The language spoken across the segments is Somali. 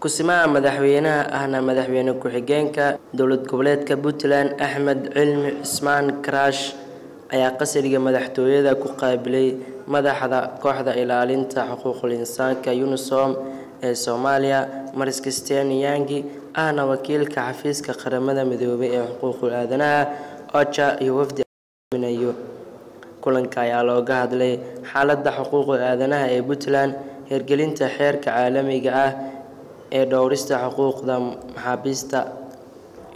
Ku-simaha madaxweynaha ahna madaxweyne ku-xigeenka dowlad goboleedka Puntland Axmed Cilmi Cismaan Karash ayaa qasriga madaxtooyada ku qaabilay madaxda kooxda ilaalinta xuquuqul insaanka UNISOM ee Soomaaliya Maris Christian Nyangi ahna wakiilka xafiiska qaramada midoobay ee xuquuqul aadanaha OCHA iyo wafdi aaminayo kulanka ayaa looga hadlay xaaladda xuquuqul aadanaha ee Puntland hirgelinta xeerka caalamiga ah ee dhowrista xuquuqda maxaabiista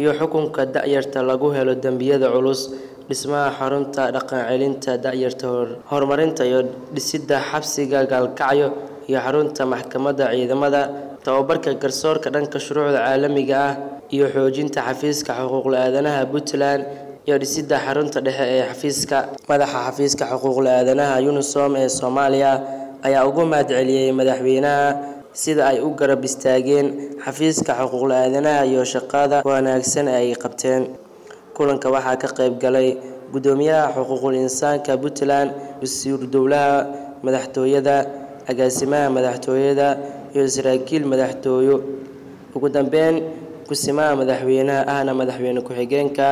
iyo xukunka da'yarta lagu helo dambiyada culus dhismaha xarunta dhaqan-celinta da'yarta horumarinta iyo dhisidda xabsiga gaalkacyo iyo xarunta maxkamadda ciidamada tababarka garsoorka dhanka shuruucda caalamiga ah iyo xoojinta xafiiska xuquuqul aadanaha Puntland iyo dhisidda xarunta dhexe ee xafiiska madaxa xafiiska xuquuqul aadanaha UNISOM ee Soomaaliya ayaa ugu mahadceliyay madaxweynaha sida ay u garab istaageen xafiiska xuquuqul aadanaha iyo shaqada wanaagsan ay qabteen. Kulanka waxaa ka qayb galay gudoomiyaha xuquuqul insaanka Puntland wasiiru dowlaha madaxtooyada agaasimaha madaxtooyada iyo saraakiil madaxtooyo. Ugu dambeyn ku-simaha madaxweynaha ahna madaxweyne ku-xigeenka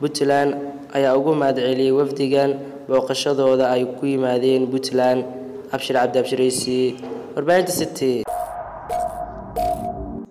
Puntland ayaa ugu mahadceliyay wafdigan booqashadooda ay ku yimaadeen Puntland. Abshir Cabdi Abshiraysi warbaahinta City